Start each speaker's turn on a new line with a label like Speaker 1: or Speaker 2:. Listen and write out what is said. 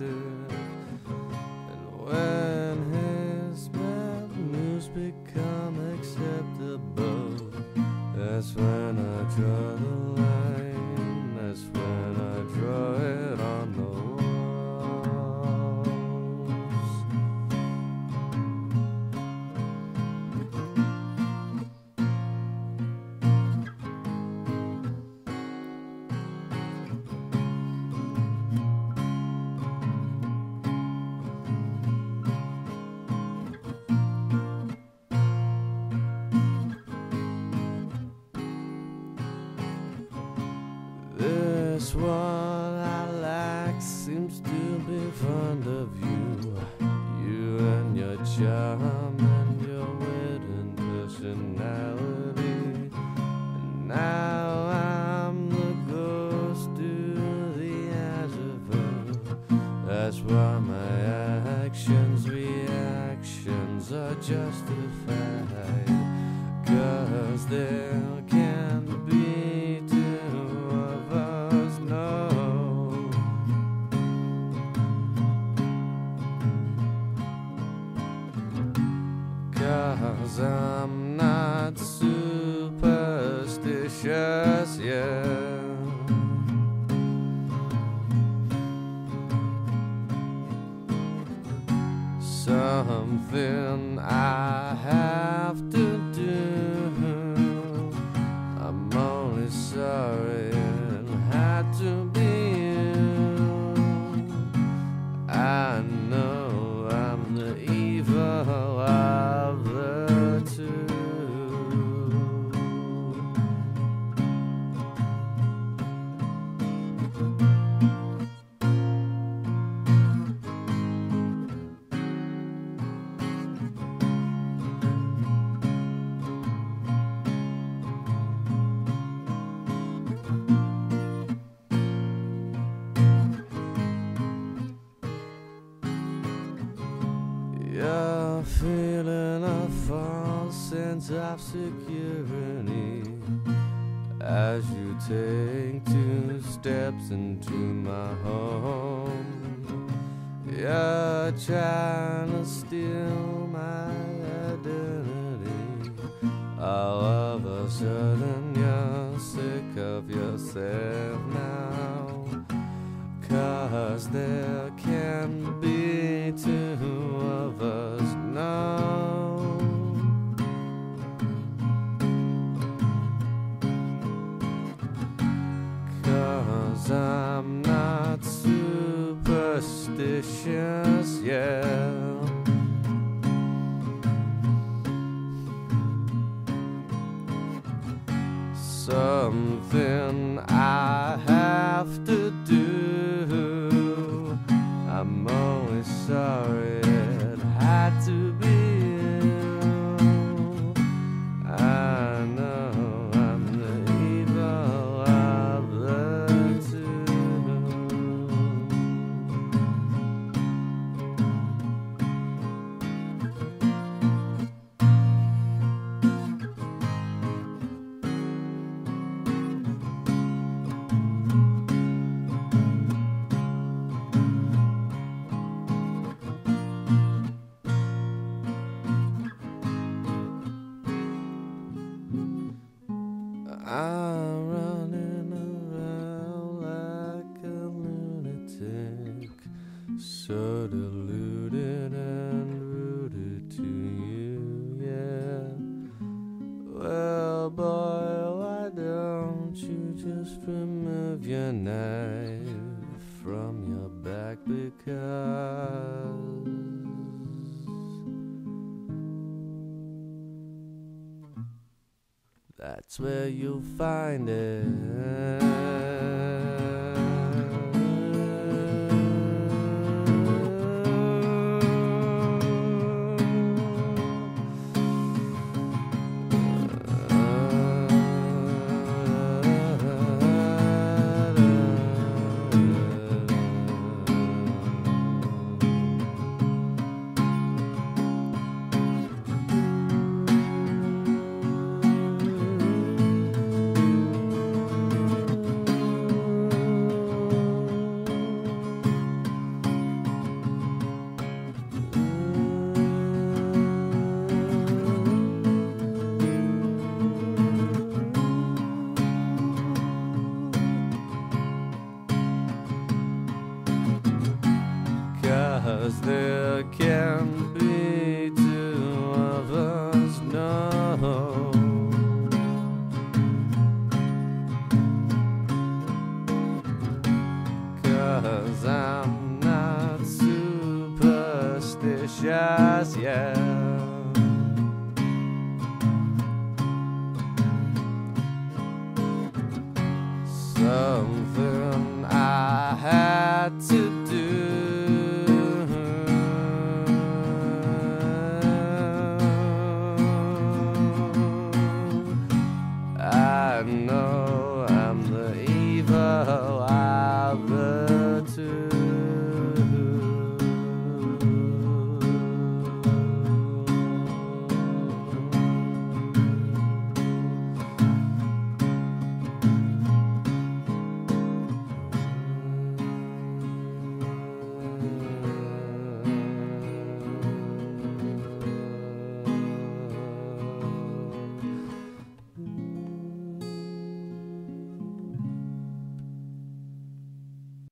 Speaker 1: after This one I like seems to be fond of you. You and your charm and your wit and personality. And now I'm the ghost to the eyes of her. That's why my actions, reactions are justified. Superstitious, yeah. Something Feeling a false sense of security as you take two steps into my home. You're trying to steal my identity. All of a sudden, you're sick of yourself now. Cause there superstitious, yeah. Something deluded and rooted to you, yeah. Well, boy, why don't you just remove your knife from your back because. That's where you'll find it. just yeah, Something I had to